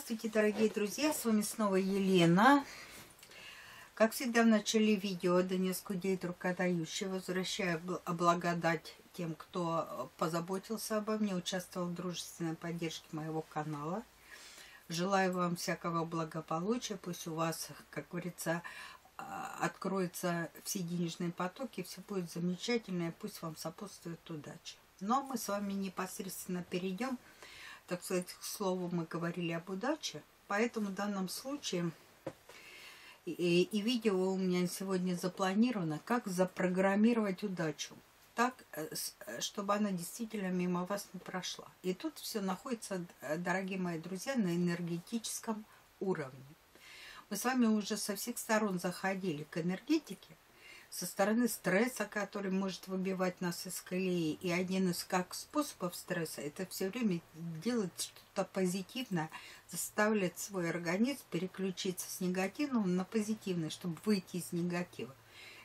Здравствуйте, дорогие друзья, с вами снова Елена. Как всегда в начале видео Денис Кудей, рукодающий, возвращаю благодать тем, кто позаботился обо мне, участвовал в дружественной поддержке моего канала. Желаю вам всякого благополучия, пусть у вас, как говорится, а, откроются все денежные потоки, все будет замечательно, и пусть вам сопутствует удача. Но мы с вами непосредственно перейдем к так сказать, к слову, мы говорили об удаче. Поэтому в данном случае и, и видео у меня сегодня запланировано, как запрограммировать удачу так, э, э, чтобы она действительно мимо вас не прошла. И тут все находится, э, дорогие мои друзья, на энергетическом уровне. Мы с вами уже со всех сторон заходили к энергетике, со стороны стресса, который может выбивать нас из колеи. И один из как способов стресса – это все время делать что-то позитивное, заставлять свой организм переключиться с негативного на позитивное, чтобы выйти из негатива.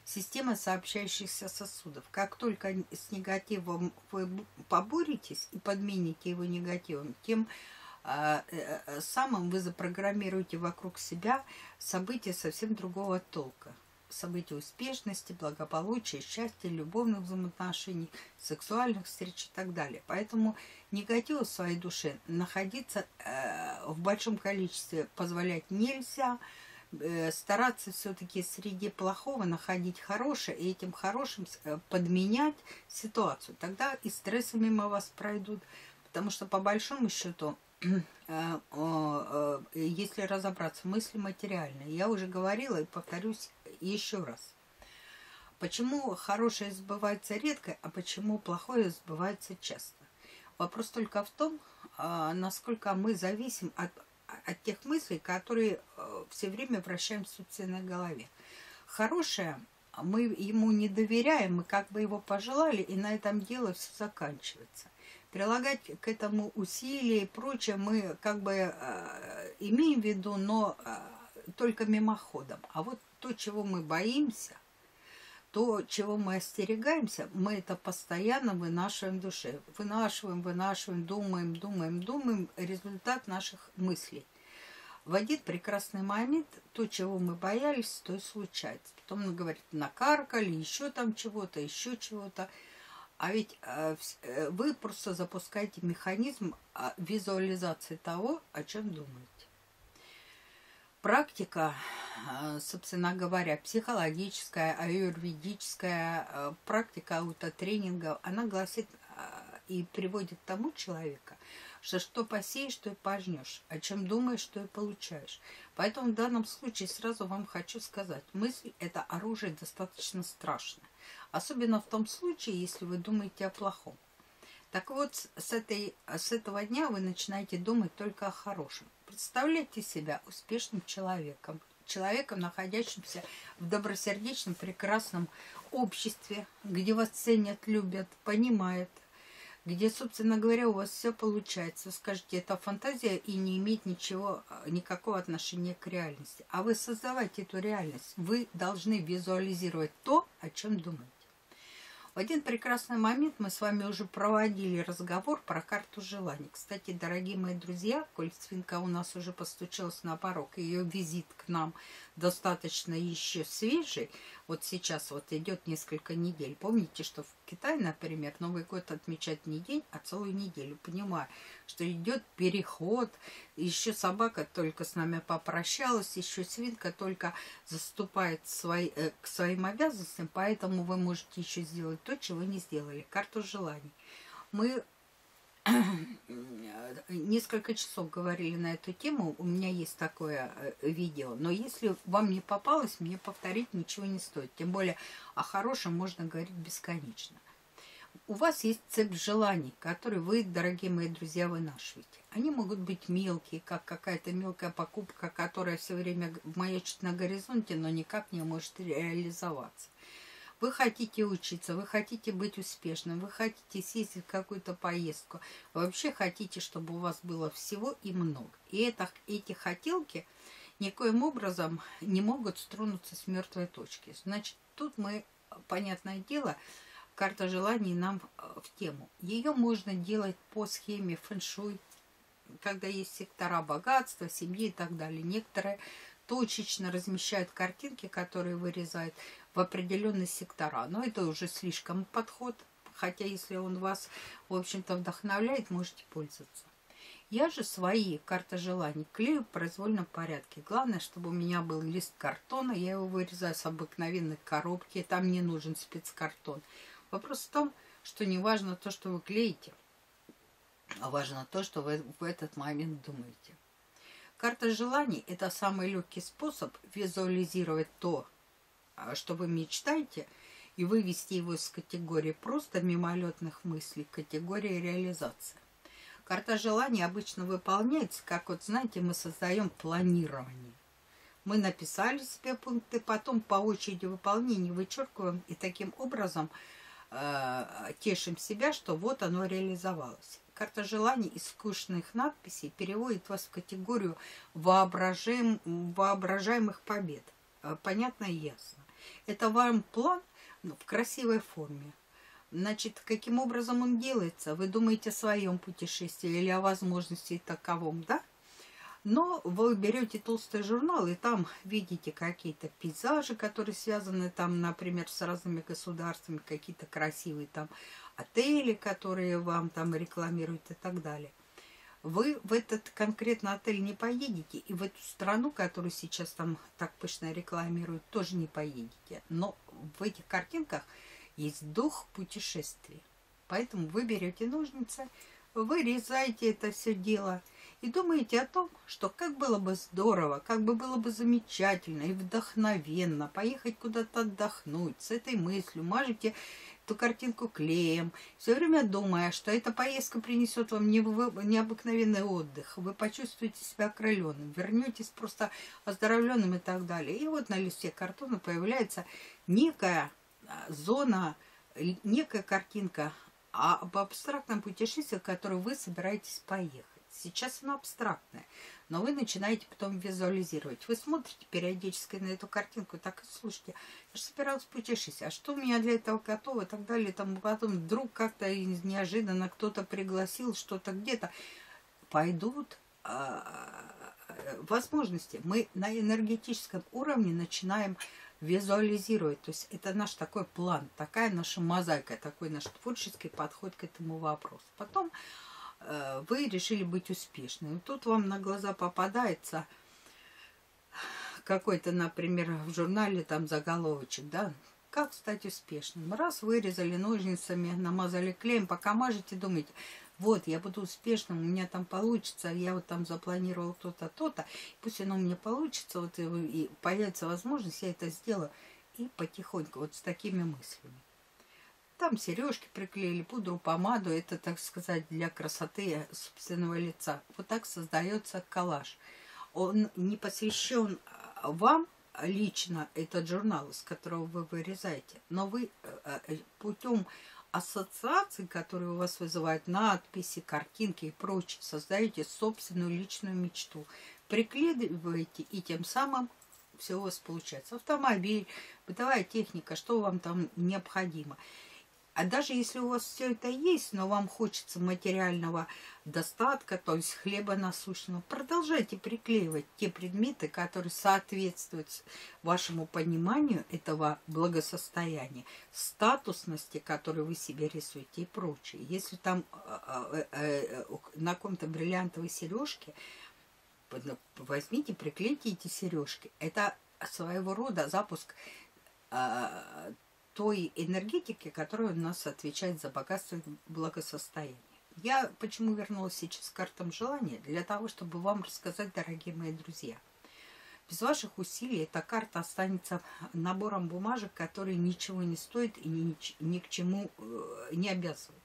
Система сообщающихся сосудов. Как только с негативом вы поборетесь и подмените его негативом, тем а, э, э, самым вы запрограммируете вокруг себя события совсем другого толка события успешности, благополучия, счастья, любовных взаимоотношений, сексуальных встреч и так далее. Поэтому негатив в своей душе находиться э, в большом количестве позволять нельзя. Э, стараться все-таки среди плохого находить хорошее и этим хорошим э, подменять ситуацию. Тогда и стрессы мимо вас пройдут. Потому что по большому счету э, э, если разобраться, мысли материальные. Я уже говорила и повторюсь еще раз. Почему хорошее сбывается редко, а почему плохое сбывается часто? Вопрос только в том, а, насколько мы зависим от, от тех мыслей, которые э, все время вращаем в собственной голове. Хорошее мы ему не доверяем, мы как бы его пожелали, и на этом дело все заканчивается. Прилагать к этому усилия и прочее мы как бы э, имеем в виду, но э, только мимоходом. А вот то, чего мы боимся, то, чего мы остерегаемся, мы это постоянно вынашиваем в душе. Вынашиваем, вынашиваем, думаем, думаем, думаем. Результат наших мыслей. В один прекрасный момент то, чего мы боялись, то и случается. Потом он говорит, накаркали, еще там чего-то, еще чего-то. А ведь э, э, вы просто запускаете механизм э, визуализации того, о чем думаете практика, э, собственно говоря, психологическая, аюрведическая э, практика аутотренинга, она гласит э, и приводит к тому человека, что что посеешь, то и пожнешь, о чем думаешь, то и получаешь. Поэтому в данном случае сразу вам хочу сказать, мысль – это оружие достаточно страшное. Особенно в том случае, если вы думаете о плохом. Так вот, с, этой, с этого дня вы начинаете думать только о хорошем. Представляйте себя успешным человеком, человеком, находящимся в добросердечном, прекрасном обществе, где вас ценят, любят, понимают, где, собственно говоря, у вас все получается. Вы скажете, это фантазия и не имеет ничего, никакого отношения к реальности. А вы создавайте эту реальность. Вы должны визуализировать то, о чем думаете. В один прекрасный момент мы с вами уже проводили разговор про карту желаний. Кстати, дорогие мои друзья, коль свинка у нас уже постучалась на порог, ее визит к нам достаточно еще свежий, вот сейчас вот идет несколько недель. Помните, что в Китае, например, Новый год отмечать не день, а целую неделю. Понимаю, что идет переход. Еще собака только с нами попрощалась, еще свинка только заступает свои, э, к своим обязанностям, поэтому вы можете еще сделать то, чего не сделали. Карту желаний. Мы несколько часов говорили на эту тему. У меня есть такое э, видео. Но если вам не попалось, мне повторить ничего не стоит. Тем более о хорошем можно говорить бесконечно. У вас есть цепь желаний, которые вы, дорогие мои друзья, вынашиваете. Они могут быть мелкие, как какая-то мелкая покупка, которая все время маячит на горизонте, но никак не может реализоваться. Вы хотите учиться, вы хотите быть успешным, вы хотите съездить в какую-то поездку. Вы вообще хотите, чтобы у вас было всего и много. И это, эти хотелки никоим образом не могут стронуться с мертвой точки. Значит, тут мы, понятное дело, карта желаний нам э, в тему. Ее можно делать по схеме фэншуй, когда есть сектора богатства, семьи и так далее. Некоторые точечно размещают картинки, которые вырезают в определенные сектора. Но это уже слишком подход, хотя если он вас, в общем-то, вдохновляет, можете пользоваться. Я же свои карты желаний клею в произвольном порядке. Главное, чтобы у меня был лист картона, я его вырезаю с обыкновенной коробки, там не нужен спецкартон. Вопрос в том, что не важно то, что вы клеите, а важно то, что вы в этот момент думаете. Карта желаний – это самый легкий способ визуализировать то, что вы мечтаете, и вывести его из категории просто мимолетных мыслей к категории реализации. Карта желаний обычно выполняется, как вот знаете, мы создаем планирование. Мы написали себе пункты, потом по очереди выполнения вычеркиваем и таким образом э, тешим себя, что вот оно реализовалось. Карта желаний из скучных надписей переводит вас в категорию воображаем, воображаемых побед. Э, понятно и ясно. Это вам план ну, в красивой форме. Значит, каким образом он делается? Вы думаете о своем путешествии или о возможности таковом, да? Но вы берете толстый журнал, и там видите какие-то пейзажи, которые связаны там, например, с разными государствами, какие-то красивые там отели, которые вам там рекламируют и так далее. Вы в этот конкретно отель не поедете, и в эту страну, которую сейчас там так пышно рекламируют, тоже не поедете. Но в этих картинках есть дух путешествия. Поэтому вы берете ножницы, вырезаете это все дело и думаете о том, что как было бы здорово, как бы было бы замечательно и вдохновенно поехать куда-то отдохнуть с этой мыслью. Мажете эту картинку клеем, все время думая, что эта поездка принесет вам необыкновенный отдых. Вы почувствуете себя окрыленным, вернетесь просто оздоровленным и так далее. И вот на листе картона появляется некая зона, некая картинка об абстрактном путешествии, в которое вы собираетесь поехать. Сейчас она абстрактная, но вы начинаете потом визуализировать. Вы смотрите периодически на эту картинку, так и слушайте. Я же собиралась путешествовать, а что у меня для этого готово и так далее. Там потом вдруг как-то неожиданно кто-то пригласил что-то где-то. Пойдут а, возможности. Мы на энергетическом уровне начинаем визуализировать. То есть это наш такой план, такая наша мозаика, такой наш творческий подход к этому вопросу. Потом вы решили быть успешным. Тут вам на глаза попадается какой-то, например, в журнале там заголовочек, да, как стать успешным. Раз вырезали ножницами, намазали клеем, пока мажете, думаете, вот, я буду успешным, у меня там получится, я вот там запланировал то-то, то-то, пусть оно у меня получится, вот и появится возможность, я это сделаю. И потихоньку, вот с такими мыслями. Там сережки приклеили, пудру, помаду, это, так сказать, для красоты собственного лица. Вот так создается коллаж. Он не посвящен вам лично, этот журнал, из которого вы вырезаете, но вы э, э, путем ассоциации, которые у вас вызывают надписи, картинки и прочее, создаете собственную личную мечту, приклеиваете и тем самым все у вас получается. Автомобиль, бытовая техника, что вам там необходимо. А даже если у вас все это есть, но вам хочется материального достатка, то есть хлеба насущного, продолжайте приклеивать те предметы, которые соответствуют вашему пониманию этого благосостояния, статусности, которую вы себе рисуете и прочее. Если там э, э, э, на каком-то бриллиантовой сережке, возьмите, приклейте эти сережки. Это своего рода запуск той энергетики, которая у нас отвечает за богатство и благосостояние. Я почему вернулась сейчас к картам желания? Для того, чтобы вам рассказать, дорогие мои друзья. Без ваших усилий эта карта останется набором бумажек, которые ничего не стоят и ни, ни к чему э, не обязывают.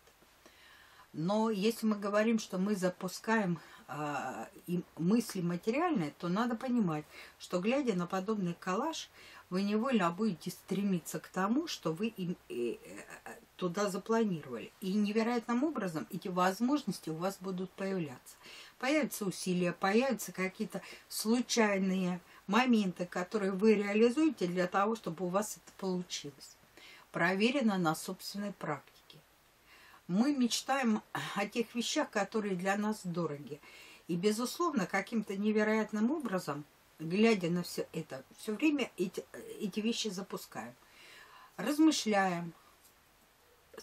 Но если мы говорим, что мы запускаем э, мысли материальные, то надо понимать, что глядя на подобный коллаж, вы невольно будете стремиться к тому, что вы им, э, э, туда запланировали. И невероятным образом эти возможности у вас будут появляться. Появятся усилия, появятся какие-то случайные моменты, которые вы реализуете для того, чтобы у вас это получилось. Проверено на собственной практике. Мы мечтаем о тех вещах, которые для нас дороги. И, безусловно, каким-то невероятным образом, глядя на все это, все время эти, эти вещи запускаем. Размышляем,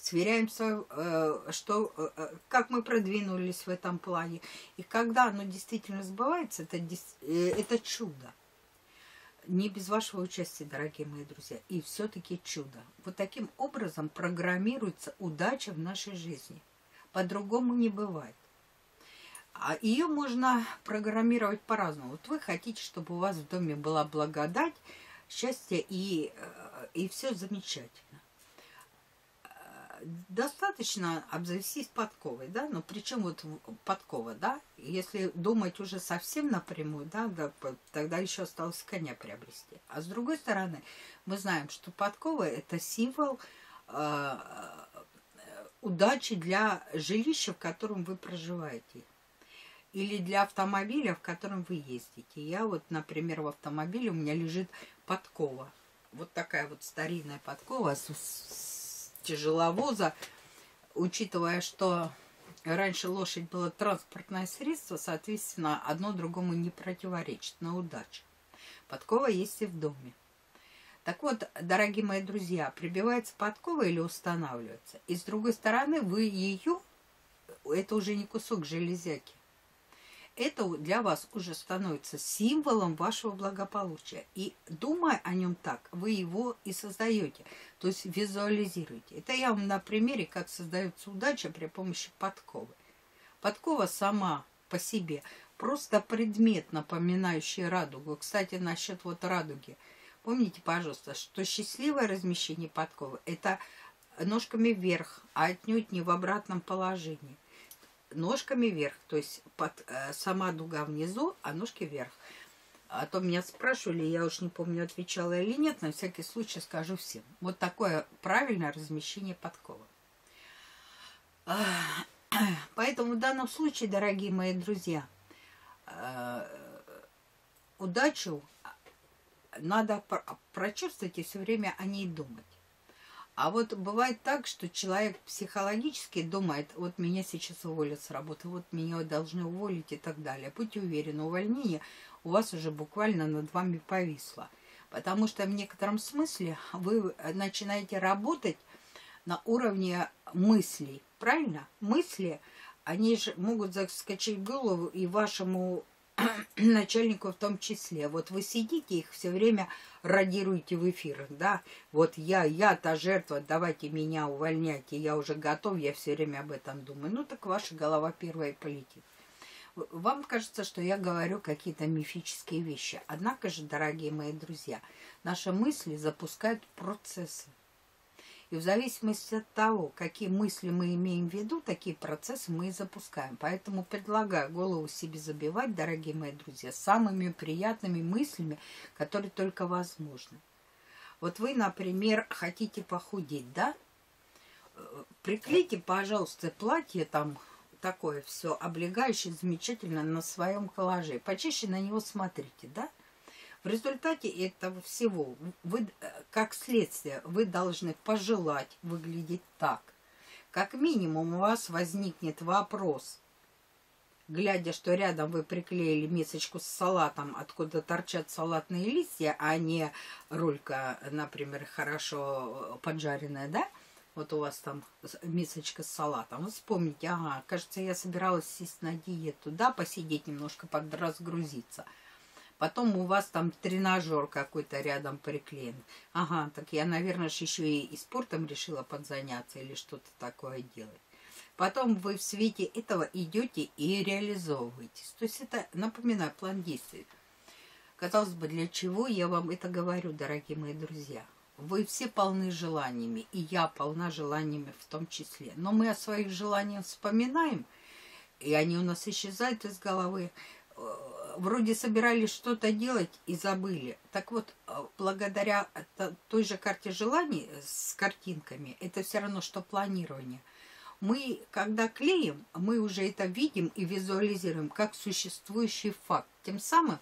сверяемся, э, что, э, э, как мы продвинулись в этом плане. И когда оно действительно сбывается, это, это чудо. Не без вашего участия, дорогие мои друзья. И все-таки чудо. Вот таким образом программируется удача в нашей жизни. По-другому не бывает. А ее можно программировать по-разному. Вот вы хотите, чтобы у вас в доме была благодать, счастье и, и все замечательно достаточно обзавестись подковой, да, но причем вот подкова, да, если думать уже совсем напрямую, да, да тогда еще осталось коня приобрести. А с другой стороны, мы знаем, что подкова это символ э, удачи для жилища, в котором вы проживаете или для автомобиля, в котором вы ездите. Я вот, например, в автомобиле у меня лежит подкова. Вот такая вот старинная подкова с, тяжеловоза, учитывая, что раньше лошадь была транспортное средство, соответственно, одно другому не противоречит на удачу. Подкова есть и в доме. Так вот, дорогие мои друзья, прибивается подкова или устанавливается, и с другой стороны вы ее, это уже не кусок железяки, это для вас уже становится символом вашего благополучия. И думая о нем так, вы его и создаете, то есть визуализируете. Это я вам на примере, как создается удача при помощи подковы. Подкова сама по себе просто предмет, напоминающий радугу. Кстати, насчет вот радуги. Помните, пожалуйста, что счастливое размещение подковы – это ножками вверх, а отнюдь не в обратном положении ножками вверх, то есть под, э, сама дуга внизу, а ножки вверх. А то меня спрашивали, я уж не помню, отвечала или нет, на всякий случай скажу всем. Вот такое правильное размещение подкова. Поэтому в данном случае, дорогие мои друзья, э, удачу надо прочувствовать и все время о ней думать. А вот бывает так, что человек психологически думает, вот меня сейчас уволят с работы, вот меня должны уволить и так далее. Будьте уверены, увольнение у вас уже буквально над вами повисло. Потому что в некотором смысле вы начинаете работать на уровне мыслей. Правильно? Мысли, они же могут заскочить в голову и вашему начальнику в том числе. Вот вы сидите их все время радируете в эфирах, да, вот я, я та жертва, давайте меня увольняйте, я уже готов, я все время об этом думаю. Ну так ваша голова первая полетит. Вам кажется, что я говорю какие-то мифические вещи. Однако же, дорогие мои друзья, наши мысли запускают процессы. И в зависимости от того, какие мысли мы имеем в виду, такие процессы мы и запускаем. Поэтому предлагаю голову себе забивать, дорогие мои друзья, самыми приятными мыслями, которые только возможны. Вот вы, например, хотите похудеть, да? Приклейте, пожалуйста, платье там такое все облегающее, замечательно на своем коллаже. Почаще на него смотрите, да? В результате этого всего, вы, э, как следствие, вы должны пожелать выглядеть так. Как минимум у вас возникнет вопрос, глядя, что рядом вы приклеили мисочку с салатом, откуда торчат салатные листья, а не рулька, например, хорошо поджаренная, да? Вот у вас там мисочка с салатом. вспомните, ага, кажется, я собиралась сесть на диету, да, посидеть немножко, подразгрузиться. Потом у вас там тренажер какой-то рядом приклеен. Ага, так я, наверное, еще и, и спортом решила подзаняться или что-то такое делать. Потом вы в свете этого идете и реализовываетесь. То есть это, напоминаю, план действий. Казалось бы, для чего я вам это говорю, дорогие мои друзья? Вы все полны желаниями, и я полна желаниями в том числе. Но мы о своих желаниях вспоминаем, и они у нас исчезают из головы вроде собирались что-то делать и забыли. Так вот, э, благодаря той же карте желаний с картинками, это все равно, что планирование. Мы, когда клеим, мы уже это видим и визуализируем как существующий факт. Тем самым,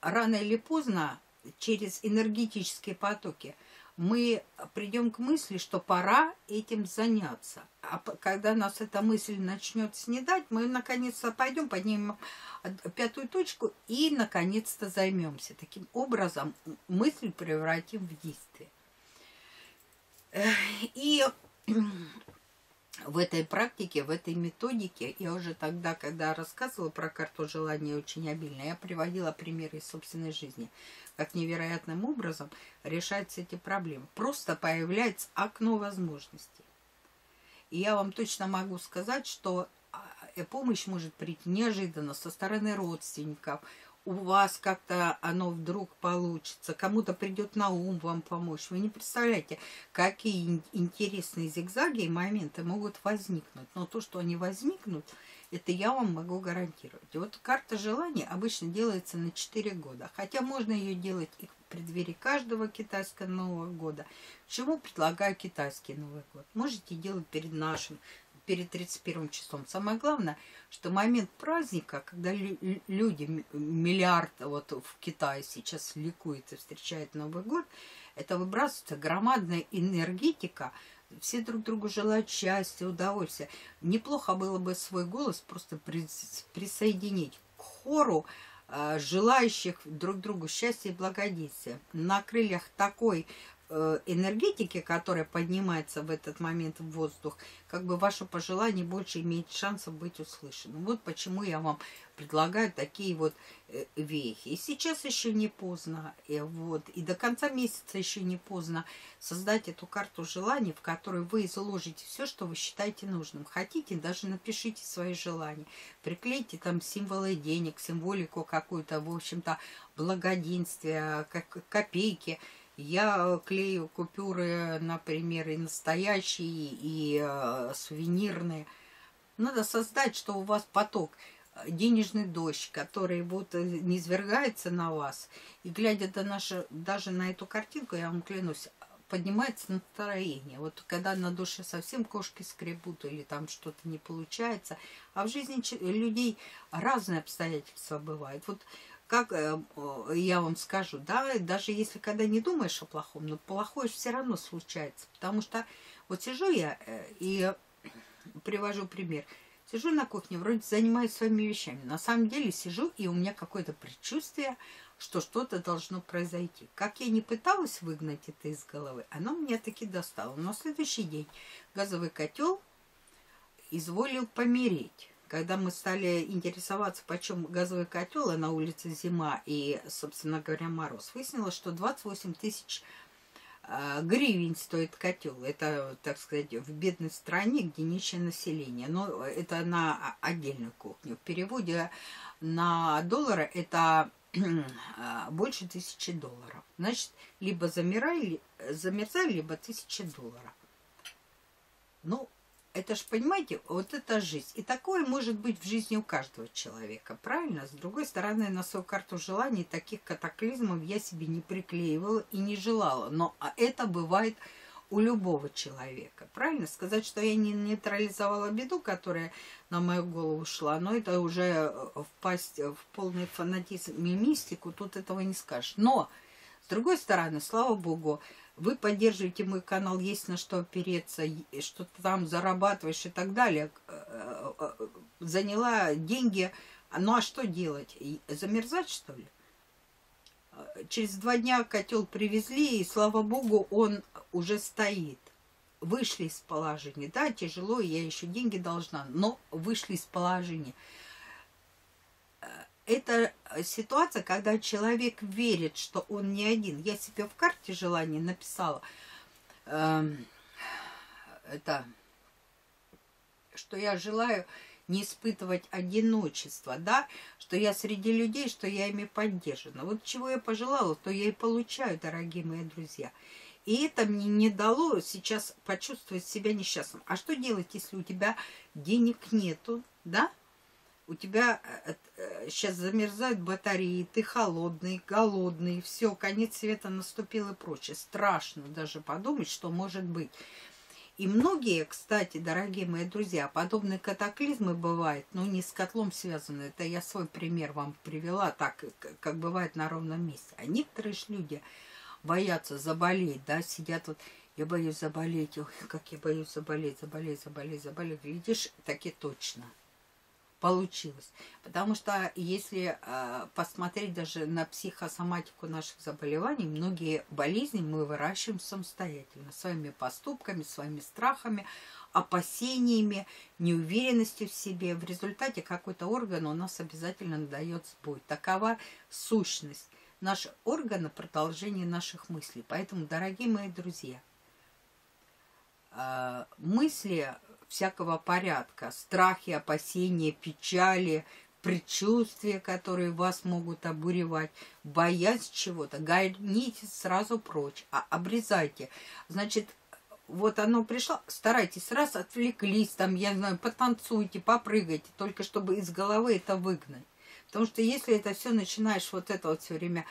рано или поздно, через энергетические потоки, мы придем к мысли, что пора этим заняться. а когда нас эта мысль начнет снедать, мы наконец-то пойдем, поднимем пятую точку и наконец-то займемся. Таким образом, мысль превратим в действие. И в этой практике, в этой методике, я уже тогда, когда рассказывала про карту желания очень обильно, я приводила примеры из собственной жизни, как невероятным образом решаются эти проблемы. Просто появляется окно возможностей. И я вам точно могу сказать, что а, э, помощь может прийти неожиданно со стороны родственников, у вас как-то оно вдруг получится, кому-то придет на ум вам помочь. Вы не представляете, какие интересные зигзаги и моменты могут возникнуть. Но то, что они возникнут, это я вам могу гарантировать. Вот карта желаний обычно делается на 4 года. Хотя можно ее делать и в преддверии каждого китайского Нового года. Чему предлагаю китайский Новый год? Можете делать перед нашим перед 31 числом. Самое главное, что момент праздника, когда люди, миллиард вот в Китае сейчас ликует и встречает Новый год, это выбрасывается громадная энергетика, все друг другу желают счастья, удовольствия. Неплохо было бы свой голос просто присоединить к хору э, желающих друг другу счастья и благодействия. На крыльях такой энергетики, которая поднимается в этот момент в воздух, как бы ваше пожелание больше имеет шансов быть услышанным. Вот почему я вам предлагаю такие вот э, вехи. И сейчас еще не поздно, и, вот, и до конца месяца еще не поздно создать эту карту желаний, в которой вы изложите все, что вы считаете нужным. Хотите, даже напишите свои желания. Приклейте там символы денег, символику какую-то, в общем-то, благоденствия, как копейки – я клею купюры, например, и настоящие, и э, сувенирные. Надо создать, что у вас поток, э, денежный дождь, который вот э, не свергается на вас. И глядя до наши, даже на эту картинку, я вам клянусь, поднимается настроение. Вот когда на душе совсем кошки скребут или там что-то не получается. А в жизни людей разные обстоятельства бывают. Вот как э, я вам скажу, да, даже если когда не думаешь о плохом, но плохое все равно случается. Потому что вот сижу я э, и привожу пример. Сижу на кухне, вроде занимаюсь своими вещами. На самом деле сижу, и у меня какое-то предчувствие, что что-то должно произойти. Как я не пыталась выгнать это из головы, оно меня таки достало. Но следующий день газовый котел изволил помереть когда мы стали интересоваться, почем газовый котел, а на улице зима и, собственно говоря, мороз, выяснилось, что 28 тысяч э, гривен стоит котел. Это, так сказать, в бедной стране, где нищее население. Но это на отдельную кухню. В переводе на доллары это а, больше тысячи долларов. Значит, либо замирай, замерзай, либо тысяча долларов. Ну, это ж, понимаете, вот это жизнь. И такое может быть в жизни у каждого человека, правильно? С другой стороны, на свою карту желаний таких катаклизмов я себе не приклеивала и не желала. Но а это бывает у любого человека. Правильно сказать, что я не нейтрализовала беду, которая на мою голову шла, но это уже э, впасть в полный фанатизм и мистику, тут этого не скажешь. Но, с другой стороны, слава богу, вы поддерживаете мой канал, есть на что опереться, что-то там зарабатываешь и так далее. Э, э, э, заняла деньги, ну а что делать? Замерзать, что ли? Через два дня котел привезли, и слава богу, он уже стоит. Вышли из положения. Да, тяжело, я еще деньги должна, но вышли из положения это э, ситуация, когда человек верит, что он не один. Я себе в карте желаний написала, э, это, что я желаю не испытывать одиночество, да, что я среди людей, что я ими поддержана. Вот чего я пожелала, то я и получаю, дорогие мои друзья. И это мне не дало сейчас почувствовать себя несчастным. А что делать, если у тебя денег нету, да? У тебя сейчас э, э, замерзают батареи, ты холодный, голодный, все, конец света наступил и прочее. Страшно даже подумать, что может быть. И многие, кстати, дорогие мои друзья, подобные катаклизмы бывают, но не с котлом связаны. Это я свой пример вам привела, так, как бывает на ровном месте. А некоторые же люди боятся заболеть, да, сидят вот я боюсь заболеть, ой, как я боюсь заболеть, заболеть, заболеть, заболеть. Видишь, таки точно получилось. Потому что если э, посмотреть даже на психосоматику наших заболеваний, многие болезни мы выращиваем самостоятельно, своими поступками, своими страхами, опасениями, неуверенностью в себе. В результате какой-то орган у нас обязательно дает сбой. Такова сущность. Наш орган – продолжение наших мыслей. Поэтому, дорогие мои друзья, э, мысли всякого порядка. Страхи, опасения, печали, предчувствия, которые вас могут обуревать, боясь чего-то, гоните сразу прочь, а обрезайте. Значит, вот оно пришло, старайтесь, раз отвлеклись, там, я знаю, потанцуйте, попрыгайте, только чтобы из головы это выгнать. Потому что если это все начинаешь вот это вот все время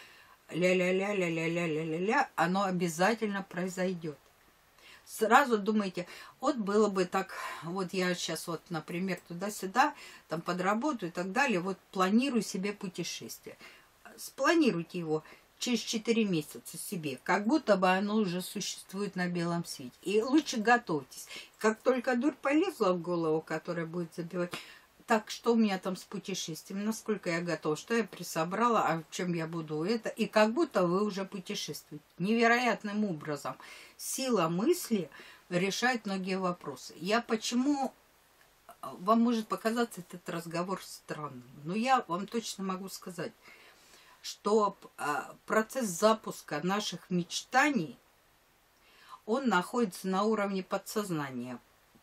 ля-ля-ля-ля-ля-ля-ля-ля, оно обязательно произойдет сразу думаете, вот было бы так, вот я сейчас вот, например, туда-сюда, там подработаю и так далее, вот планирую себе путешествие. Спланируйте его через 4 месяца себе, как будто бы оно уже существует на белом свете. И лучше готовьтесь. Как только дурь полезла в голову, которая будет забивать, так, что у меня там с путешествием, насколько я готова, что я присобрала, а в чем я буду это. И как будто вы уже путешествуете. Невероятным образом. Сила мысли решает многие вопросы. Я почему... Вам может показаться этот разговор странным, но я вам точно могу сказать, что а, процесс запуска наших мечтаний, он находится на уровне подсознания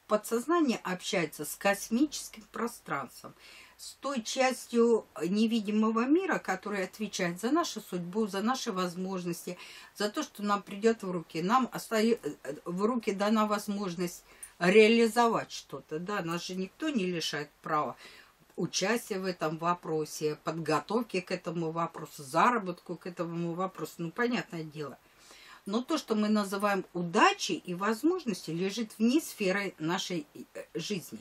подсознание общается с космическим пространством, с той частью невидимого мира, которая отвечает за нашу судьбу, за наши возможности, за то, что нам придет в руки. Нам остается, в руки дана возможность реализовать что-то. Да, нас же никто не лишает права участия в этом вопросе, подготовки к этому вопросу, заработку к этому вопросу. Ну, понятное дело – но то, что мы называем удачей и возможностью, лежит вне сферы нашей э, жизни.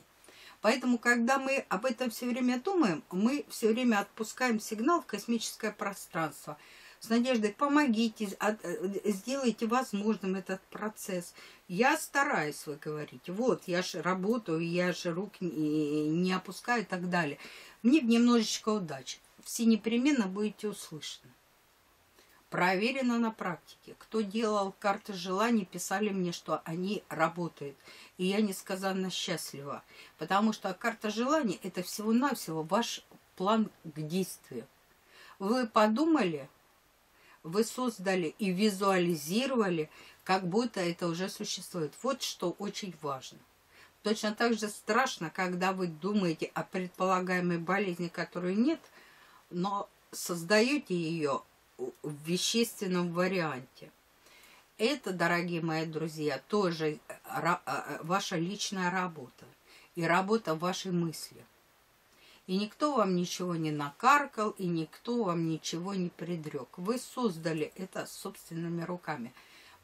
Поэтому, когда мы об этом все время думаем, мы все время отпускаем сигнал в космическое пространство с надеждой «помогите, э, сделайте возможным этот процесс». Я стараюсь, вы говорите, вот, я же работаю, я же рук не, опускаю и так далее. Мне немножечко удачи. Все непременно будете услышаны. Проверено на практике. Кто делал карты желаний, писали мне, что они работают. И я несказанно счастлива. Потому что карта желаний – это всего-навсего ваш план к действию. Вы подумали, вы создали и визуализировали, как будто это уже существует. Вот что очень важно. Точно так же страшно, когда вы думаете о предполагаемой болезни, которой нет, но создаете ее в вещественном варианте. Это, дорогие мои друзья, тоже а, а, ваша личная работа и работа вашей мысли. И никто вам ничего не накаркал, и никто вам ничего не предрек. Вы создали это собственными руками,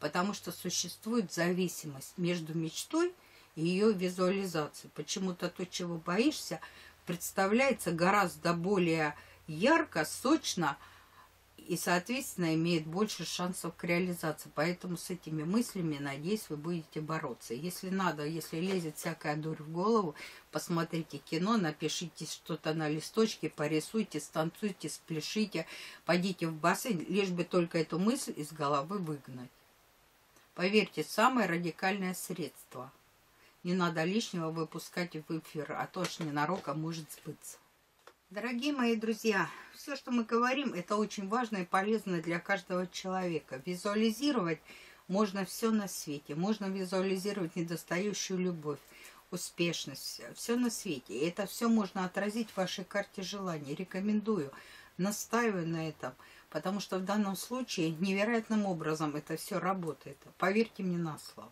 потому что существует зависимость между мечтой и ее визуализацией. Почему-то то, чего боишься, представляется гораздо более ярко, сочно, и, соответственно, имеет больше шансов к реализации. Поэтому с этими мыслями, надеюсь, вы будете бороться. Если надо, если лезет всякая дурь в голову, посмотрите кино, напишите что-то на листочке, порисуйте, станцуйте, спляшите, пойдите в бассейн, лишь бы только эту мысль из головы выгнать. Поверьте, самое радикальное средство. Не надо лишнего выпускать в эфир, а то ж ненароком может сбыться. Дорогие мои друзья, все, что мы говорим, это очень важно и полезно для каждого человека. Визуализировать можно все на свете. Можно визуализировать недостающую любовь, успешность, все на свете. И это все можно отразить в вашей карте желаний. Рекомендую, настаиваю на этом, потому что в данном случае невероятным образом это все работает. Поверьте мне на слово.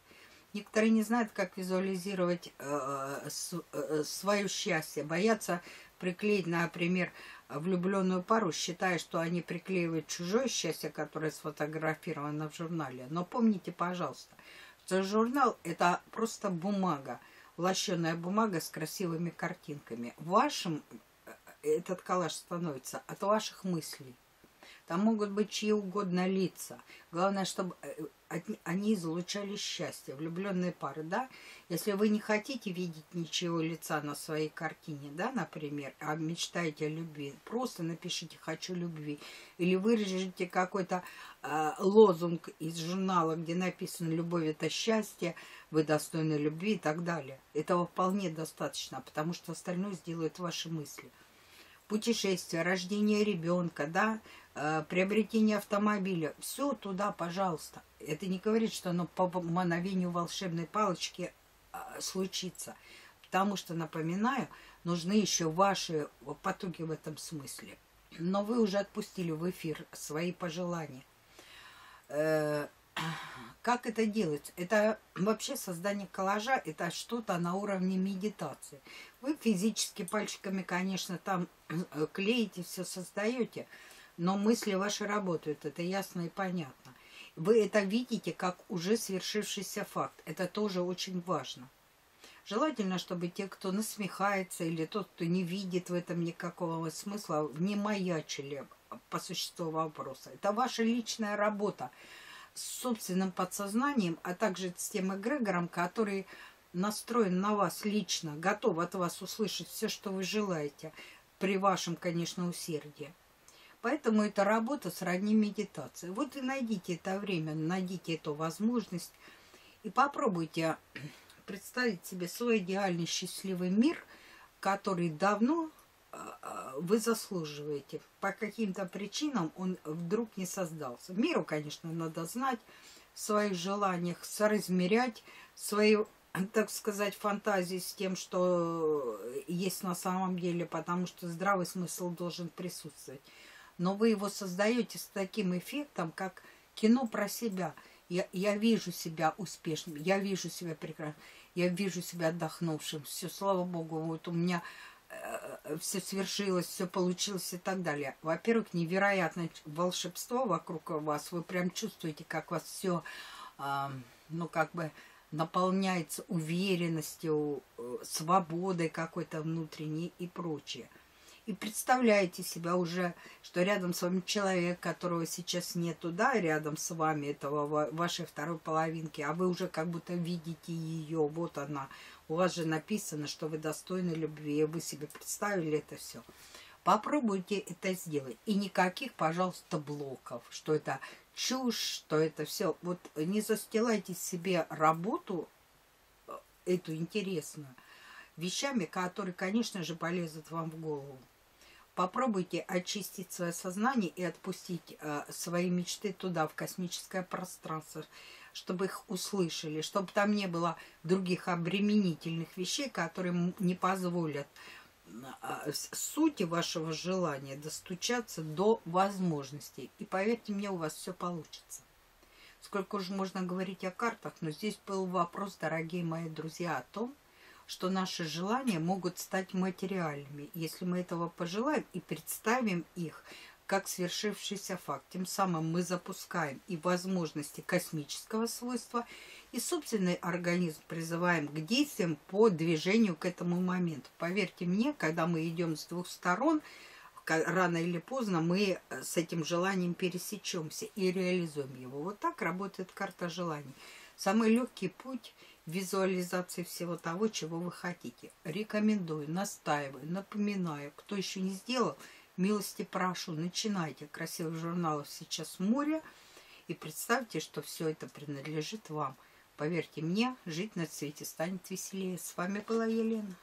Некоторые не знают, как визуализировать э, с, э, свое счастье, боятся приклеить, например, влюбленную пару, считая, что они приклеивают чужое счастье, которое сфотографировано в журнале. Но помните, пожалуйста, что журнал – это просто бумага, лощеная бумага с красивыми картинками. Вашим э, этот коллаж становится от ваших мыслей. Там могут быть чьи угодно лица. Главное, чтобы э, они излучали счастье. Влюбленные пары, да? Если вы не хотите видеть ничего лица на своей картине, да, например, а мечтаете о любви, просто напишите «хочу любви». Или вырежите какой-то э, лозунг из журнала, где написано «любовь – это счастье», «вы достойны любви» и так далее. Этого вполне достаточно, потому что остальное сделают ваши мысли – путешествие, рождение ребенка, да, э, приобретение автомобиля, все туда, пожалуйста. Это не говорит, что оно по мановению волшебной палочки э, случится. Потому что, напоминаю, нужны еще ваши потуги в этом смысле. Но вы уже отпустили в эфир свои пожелания. Э, как это делать? Это вообще создание коллажа, это что-то на уровне медитации. Вы физически пальчиками, конечно, там э, клеите, все создаете, но мысли ваши работают, это ясно и понятно. Вы это видите как уже свершившийся факт. Это тоже очень важно. Желательно, чтобы те, кто насмехается, или тот, кто не видит в этом никакого смысла, не маячили по существу вопроса. Это ваша личная работа собственным подсознанием, а также с тем эгрегором, который настроен на вас лично, готов от вас услышать все, что вы желаете, при вашем, конечно, усердии. Поэтому это работа сродни медитации. Вот и найдите это время, найдите эту возможность и попробуйте представить себе свой идеальный счастливый мир, который давно вы заслуживаете. По каким-то причинам он вдруг не создался. Миру, конечно, надо знать в своих желаниях, соразмерять свои, так сказать, фантазии с тем, что есть на самом деле, потому что здравый смысл должен присутствовать. Но вы его создаете с таким эффектом, как кино про себя. Я, я вижу себя успешным, я вижу себя прекрасным, я вижу себя отдохнувшим. Все, слава богу, вот у меня все свершилось, все получилось и так далее. Во-первых, невероятное волшебство вокруг вас. Вы прям чувствуете, как вас все, ну, как бы наполняется уверенностью, э, свободой какой-то внутренней и прочее. И представляете себя уже, что рядом с вами человек, которого сейчас нету, да, рядом с вами, этого вашей второй половинки, а вы уже как будто видите ее, вот она, у вас же написано, что вы достойны любви, вы себе представили это все. Попробуйте это сделать. И никаких, пожалуйста, блоков, что это чушь, что это все. Вот не застилайте себе работу, э, эту интересную, вещами, которые, конечно же, полезут вам в голову. Попробуйте очистить свое сознание и отпустить э, свои мечты туда, в космическое пространство чтобы их услышали, чтобы там не было других обременительных вещей, которые не позволят а, сути вашего желания достучаться до возможностей. И поверьте мне, у вас все получится. Сколько уже можно говорить о картах, но здесь был вопрос, дорогие мои друзья, о том, что наши желания могут стать материальными, если мы этого пожелаем и представим их как свершившийся факт. Тем самым мы запускаем и возможности космического свойства, и собственный организм призываем к действиям по движению к этому моменту. Поверьте мне, когда мы идем с двух сторон, рано или поздно мы э, с этим желанием пересечемся и реализуем его. Вот так работает карта желаний. Самый легкий путь визуализации всего того, чего вы хотите. Рекомендую, настаиваю, напоминаю, кто еще не сделал – Милости прошу, начинайте. Красивых журналов сейчас море. И представьте, что все это принадлежит вам. Поверьте мне, жить на свете станет веселее. С вами была Елена.